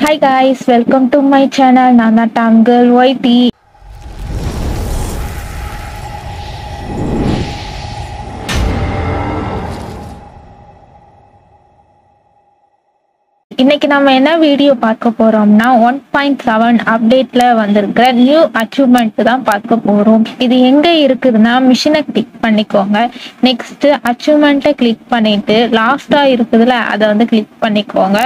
Hi guys, welcome to my channel Nana Tam Girl YT. இன்னைக்கு நம்ம என்ன video பார்க்க போறோம்னா ஒன் பாயிண்ட் செவன் அப்டேட்ல வந்திருக்கிற நியூ அச்சீவ்மெண்ட் தான் பார்க்க போறோம். இது எங்க இருக்குதுன்னா மிஷினை கிளிக் பண்ணிக்கோங்க. நெக்ஸ்ட் அச்சீவ்மெண்ட்டை கிளிக் பண்ணிட்டு லாஸ்டா இருக்குதுல அதை வந்து கிளிக் பண்ணிக்கோங்க.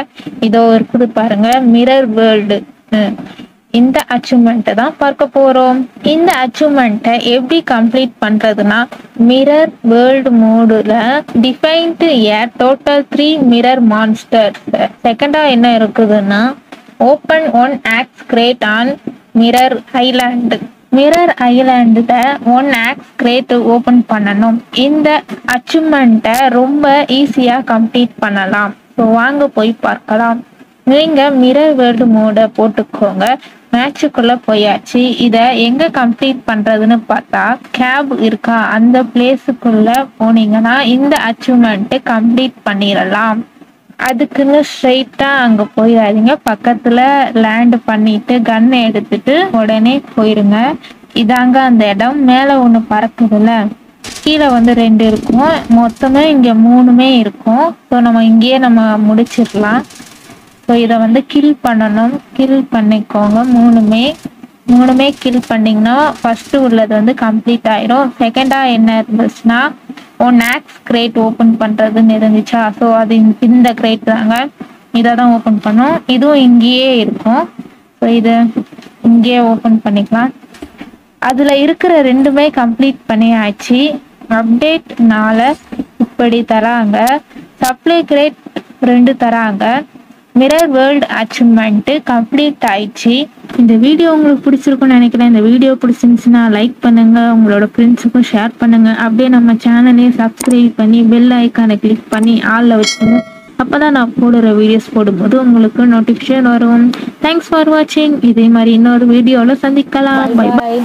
இதோ இருக்குது பாருங்க மிரர் வேர்ல்டு இந்த அச்சீவ்மெண்ட்டை தான் பார்க்க போறோம். இந்த அச்சீவ்மெண்ட்டை எப்படி கம்ப்ளீட் பண்றதுன்னா mirror world மோடுல defined a total three mirror monster செகண்டா என்ன இருக்குதுன்னா open one ox crate on mirror island mirror ஐலாண்டுல one aux crate open பண்ணணும். இந்த அச்சீவ்மெண்ட்டை ரொம்ப ஈஸியா கம்ப்ளீட் பண்ணலாம். ஸோ வாங்க போய் பார்க்கலாம். நீங்க மிரர் வேர்ல்டு மோட போட்டுக்கோங்க. மேட்சுக்குள்ள போயாச்சு. இத எங்க கம்ப்ளீட் பண்றதுன்னு பார்த்தா கேப் இருக்கா? அந்த பிளேஸுக்குள்ள போனீங்கன்னா இந்த அச்சீவ்மெண்ட் கம்ப்ளீட் பண்ணிடலாம். அதுக்குன்னு ஸ்ட்ரைட்டா அங்க போயிடாதீங்க. பக்கத்துல லேண்ட் பண்ணிட்டு கன் எடுத்துட்டு உடனே போயிருங்க. இதாங்க அந்த இடம். மேல ஒண்ணு பறக்குதுல்ல? கீழே வந்து ரெண்டு இருக்கும். மொத்தமே இங்க மூணுமே இருக்கும். ஸோ நம்ம இங்கேயே நம்ம முடிச்சிடலாம். ஸோ இதை வந்து கில் பண்ணணும். கில் பண்ணிக்கோங்க. மூணுமே மூணுமே கில் பண்ணிங்கன்னா ஃபஸ்ட்டு உள்ளது வந்து கம்ப்ளீட் ஆயிரும். செகண்டாக என்ன இருந்துச்சுன்னா ஒன் ஆக்ஸ் கிரேட் ஓப்பன் பண்ணுறதுன்னு இருந்துச்சா? ஸோ அது இந்த- கிரேட் தாங்க. இதை தான் ஓப்பன் பண்ணோம். இதுவும் இங்கேயே இருக்கும். ஸோ இது இங்கேயே ஓப்பன் பண்ணிக்கலாம். அதில் இருக்கிற ரெண்டுமே கம்ப்ளீட் பண்ணியாச்சு. அப்டேட்னால இப்படி தராங்க. சப்ளை கிரேட் ரெண்டு தராங்க. மிரர் வேர்ல்ட் அச்சீவ்மெண்ட்டு கம்ப்ளீட் ஆயிடுச்சு. இந்த வீடியோ உங்களுக்கு பிடிச்சிருக்கும்னு நினைக்கிறேன். இந்த வீடியோ பிடிச்சிருந்துச்சுன்னா லைக் பண்ணுங்கள் உங்களோட ஃப்ரெண்ட்ஸுக்கும் ஷேர் பண்ணுங்கள் அப்படியே நம்ம சேனலையும் சப்ஸ்கிரைப் பண்ணி பெல் ஐக்கானை கிளிக் பண்ணி ஆளில் வச்சு அப்போ தான் நான் போடுற வீடியோஸ் போடும்போது உங்களுக்கு நோட்டிஃபிகேஷன் வரும். தேங்க்ஸ் ஃபார் வாட்சிங் இதே மாதிரி இன்னொரு வீடியோவில் சந்திக்கலாம். Bye bye